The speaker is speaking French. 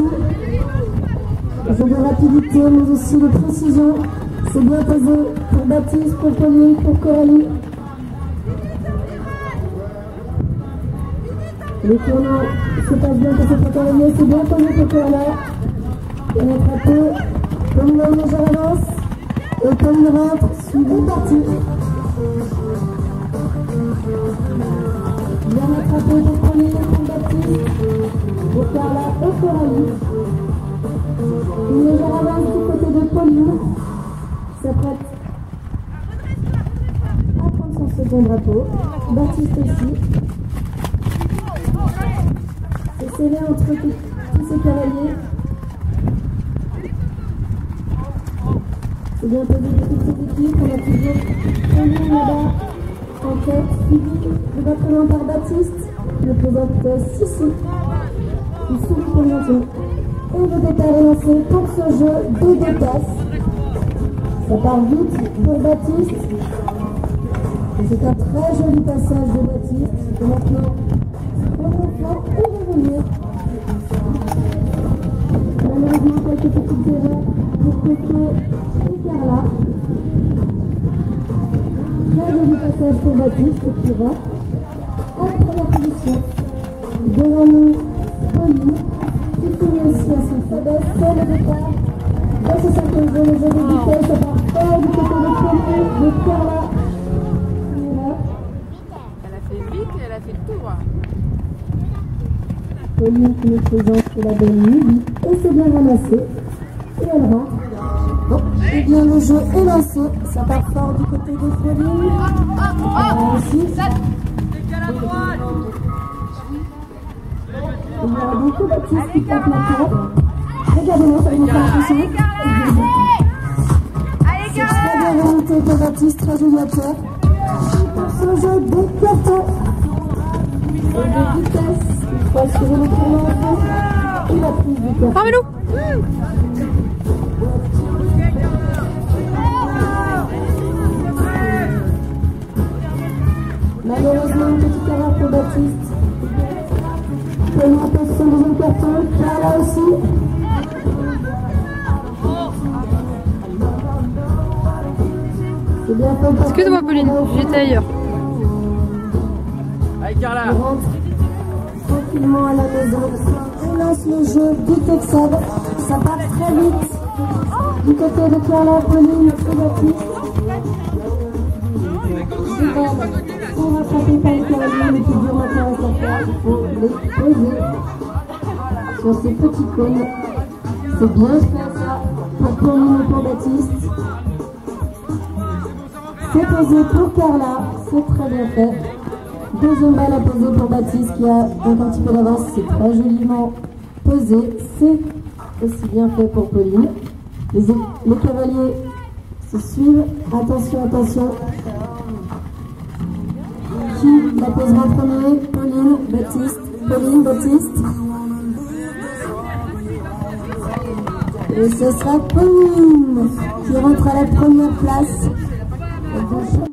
parti. Jeu de rapidité, mais aussi de précision. C'est bien posé pour Baptiste, pour Pauline, pour Coralie. Le tournoi se passe bien pour cette Coralie, c'est bien posé pour Coralie. Et attrapé, comme l'homme déjà avance. Et Pauline rentre, suivi parti. Une légère avance du côté de Pauline. S'apprête à prendre son second drapeau. Baptiste aussi. C'est serré entre tous ces cavaliers. C'est bien posé de toutes ces équipes. On a toujours Pauline là-bas en tête, suivi de loin par Baptiste. Le présente Sissi. Il souffle pour le départ est lancé pour ce jeu de déplace. Ça part vite pour Baptiste. C'est un très joli passage de Baptiste. Et maintenant, remontant et revenir. Malheureusement, quelques petites erreurs pour Coco et Carla. Très joli passage pour Baptiste qui va en première position. Devant nous, à c'est le départ. Dans ce cercle de le jeu de vitesse, ça part fort du côté de de Carla. Elle a fait vite et elle a fait le tour. Pauline nous présente la belle nuit. Et c'est bien ramassé. Et elle rentre. Bon, et bien le jeu est lancé. Ça part fort du côté de Pauline. Euh, aussi. Il y a beaucoup Baptiste qui. Allez, C'est très bien remonté pour Baptiste, très joli à terre. Pour ce jeu de carton. Et de vitesse. Il faut assurer le tournoi en fond. Et la prise du carton. Ramène-nous Malheureusement, une petite pour Baptiste. Carton. Carla aussi. Excuse-moi Pauline, j'étais ailleurs. Allez Carla tranquillement à la maison. On lance le jeu du Texad. Ça part très vite. Du côté de Carla, Pauline. Devant, pour rattraper par les Caroline, mais qui dure maintenant reste à faire. Il faut les poser sur ces petits cônes. C'est bien fait ça pour Pauline et pour Baptiste. C'est posé pour Carla, c'est très bien fait. Deuxième balle à poser pour Baptiste qui a un petit peu d'avance, c'est très joliment posé. C'est aussi bien fait pour Pauline. Les, les cavaliers se suivent. Attention, attention. Qui la posera en premier? Pauline, Baptiste. Pauline, Baptiste. Et ce sera Pauline qui rentre à la première place. Et de